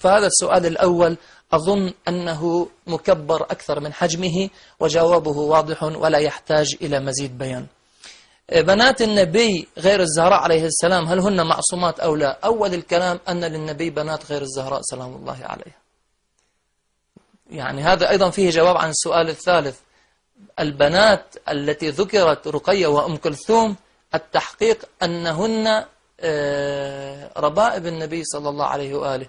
فهذا السؤال الأول أظن أنه مكبر أكثر من حجمه وجوابه واضح ولا يحتاج إلى مزيد بيان. بنات النبي غير الزهراء عليه السلام هل هن معصومات أو لا؟ أول الكلام أن للنبي بنات غير الزهراء سلام الله عليه يعني هذا أيضا فيه جواب عن السؤال الثالث. البنات التي ذكرت رقية وأم كلثوم التحقيق أنهن آه، ربائب النبي صلى الله عليه وآله.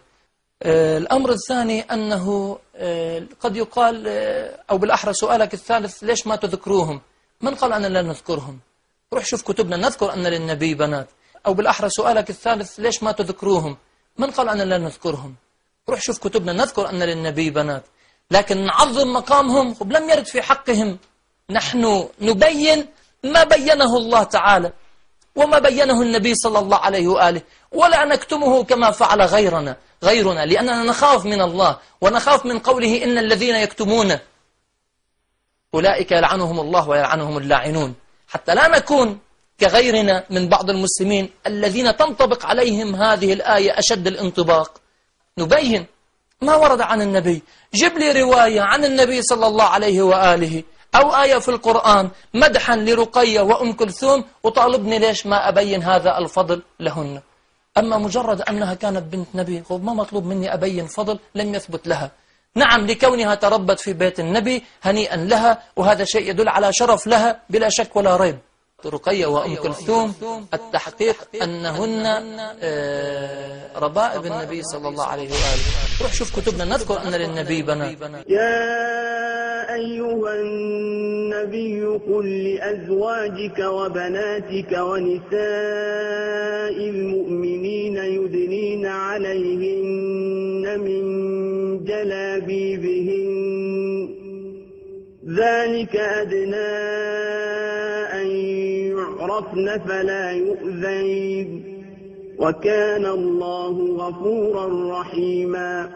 الأمر الثاني أنه آه، قد يقال أو بالأحرى سؤالك الثالث ليش ما تذكروهم؟ من قال أن لا نذكرهم؟ روح شوف كتبنا نذكر أن للنبي بنات. أو بالأحرى سؤالك الثالث ليش ما تذكروهم؟ من قال أن لا نذكرهم؟ روح شوف كتبنا نذكر أن للنبي بنات. لكن نعظم مقامهم لم يرد في حقهم. نحن نبين ما بينه الله تعالى. وما بينه النبي صلى الله عليه وآله. ولا نكتمه كما فعل غيرنا غيرنا لأننا نخاف من الله ونخاف من قوله إن الذين يكتمون أولئك يلعنهم الله ويلعنهم اللاعنون. حتى لا نكون كغيرنا من بعض المسلمين الذين تنطبق عليهم هذه الآية أشد الانطباق. نبين ما ورد عن النبي. جيب لي رواية عن النبي صلى الله عليه وآله. أو آية في القرآن مدحا لرقية وأم كلثوم وطالبني ليش ما أبين هذا الفضل لهن؟ أما مجرد أنها كانت بنت نبي ما مطلوب مني أبين فضل لم يثبت لها. نعم لكونها تربت في بيت النبي هنيئا لها وهذا شيء يدل على شرف لها بلا شك ولا ريب. رقية وأم كلثوم التحقيق أنهن آه، ربائب النبي صلى الله عليه وآله. روح شوف كتبنا نذكر أن للنبي بنات يا أيها النبي قل لأزواجك وبناتك ونساء المؤمنين يدنين عليهن من جلابيبهن. ذلك أدنى أن يعرفن فلا يؤذين. وكان الله غفورا رحيما.